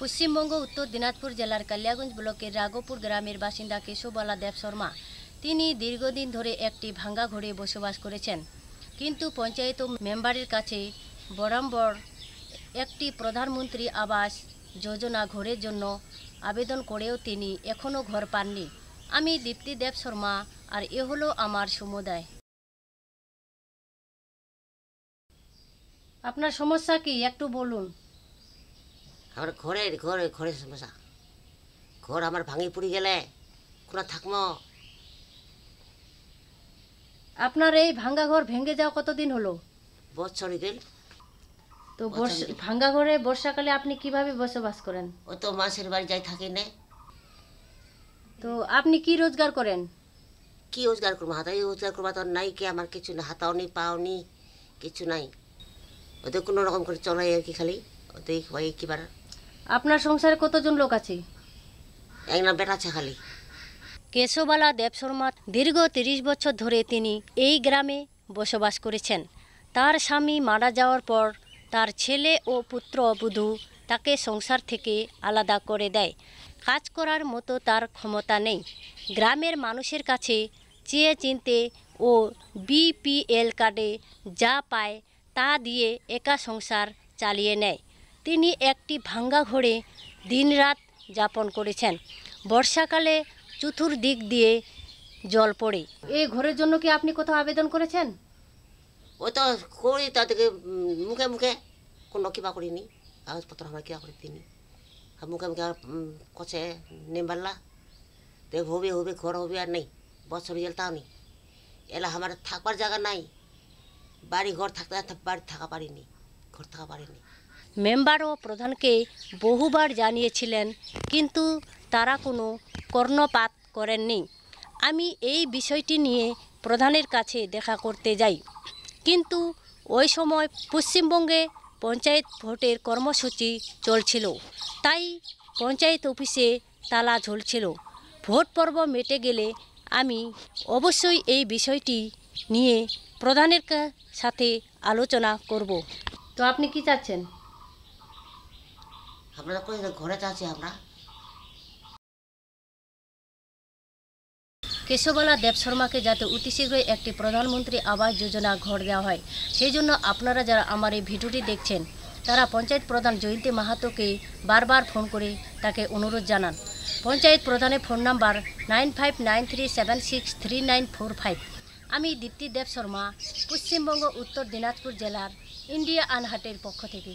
পশ্চিমবঙ্গ, উত্তর দিনাজপুর জেলার কালিয়াগঞ্জ ব্লকের রাঘবপুর গ্রামের বাসিন্দা কেশববালা দেব শর্মা। তিনি দীর্ঘদিন ধরে একটি ভাঙ্গা ঘরে বসবাস করেছেন। কিন্তু পঞ্চায়েত মেম্বারের কাছে বরাম্বর একটি প্রধানমন্ত্রী আবাস যোজনা ঘরের জন্য আবেদন করেও তিনি এখনও ঘর পাননি। আমি দীপ্তি দেব শর্মা, আর এ হলো আমার সমুদায়। আপনার সমস্যা কি? একটু বলুন। আমার ঘরের ঘরে ঘরের সমস্যা। ঘর আমার ভাঙি পুড়ি গেলে কোনো থাকম? আপনার এই ভাঙ্গা ঘর ভেঙে যাওয়া কতদিন হলো? বছর গেল। তো ভাঙ্গা ঘরে বর্ষাকালে আপনি কীভাবে বসবাস করেন? ও তো মাসের বাড়ি যাই থাকি না। তো আপনি কি রোজগার করেন? কি রোজগার করব? হাতাই রোজগার করব তো নাই কি আমার কিছু না হাতাও নি পাও নি কিছু নাই। ওদের কোনো রকম করে চলাই আর কি খালি। ওদের কিবার আপনার সংসারে কতজন লোক আছে? বেটা আছে খালি। কেশবালা দেব শর্মা দীর্ঘ তিরিশ বছর ধরে তিনি এই গ্রামে বসবাস করেছেন। তার স্বামী মারা যাওয়ার পর তার ছেলে ও পুত্র বধূ তাকে সংসার থেকে আলাদা করে দেয়। কাজ করার মতো তার ক্ষমতা নেই। গ্রামের মানুষের কাছে চেয়ে চিনতে ও বিপিএল কার্ডে যা পায় তা দিয়ে একা সংসার চালিয়ে নেয়। তিনি একটি ভাঙ্গা ঘরে দিনরাত যাপন করেছেন। বর্ষাকালে চতুর্দিক দিয়ে জল পড়ে। এই ঘরের জন্য কি আপনি কোথাও আবেদন করেছেন? ও তো করি তাদেরকে মুখে মুখে কোনো কিবা করিনি, কাগজপত্র আমার কিবা করে দিনি মুখে মুখে কছে নেমবাল্লা দেখ, হবে হবে, ঘর হবে আর নেই, বছর গেল তাও নেই। এলা আমার থাকবার জায়গা নাই, বাড়ি ঘর থাকতে বাড়ি থাকা পারিনি, ঘর থাকা পারিনি। মেম্বার ও প্রধানকে বহুবার জানিয়েছিলেন, কিন্তু তারা কোনো কর্ণপাত করেননি। আমি এই বিষয়টি নিয়ে প্রধানের কাছে দেখা করতে যাই। কিন্তু ওই সময় পশ্চিমবঙ্গে পঞ্চায়েত ভোটের কর্মসূচি চলছিল, তাই পঞ্চায়েত অফিসে তালা ঝুলছিল। ভোট পর্ব মেটে গেলে আমি অবশ্যই এই বিষয়টি নিয়ে প্রধানের সাথে আলোচনা করব। তো আপনি কি চাচ্ছেন? তো কই ঘরে যাচ্ছি আমরা? কেশবালা দেব শর্মাকে যাতে অতি শীঘ্রই একটি প্রধানমন্ত্রী আবাস যোজনা ঘর দেওয়া হয়, সেই জন্য আপনারা যারা আমার এই ভিডিওটি দেখছেন, তারা পঞ্চায়েত প্রধান জয়ন্তী মাহাতোকে বারবার ফোন করে তাকে অনুরোধ জানান। পঞ্চায়েত প্রধানের phone number nine five nine three seven six three nine four five. আমি দীপ্তি দেব শর্মা, পশ্চিমবঙ্গ, উত্তর দিনাজপুর জেলার ইন্ডিয়া আনহাটের পক্ষ থেকে।